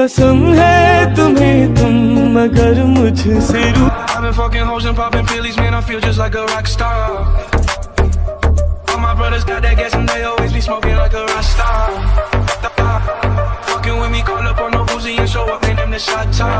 कसम है तुम्हें तुम मगर मुझसे रू I've been fucking hoes and popping pillies, man. I feel just like a rock star. All my brothers got that gas and they always be smoking like a rock star. Fucking with me, call up on no Uzi and show up, man. Them the shot toss.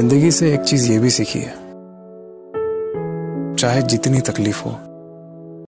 ज़िंदगी से एक चीज़ ये भी सीखी है। चाहे जितनी तकलीफ़ हो